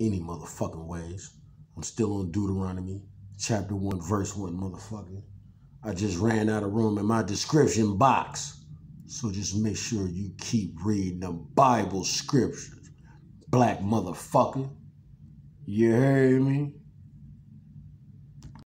any motherfucking ways. I'm still on Deuteronomy, chapter 1, verse 1, motherfucker. I just ran out of room in my description box. So just make sure you keep reading the Bible scriptures, black motherfucker. You hear me?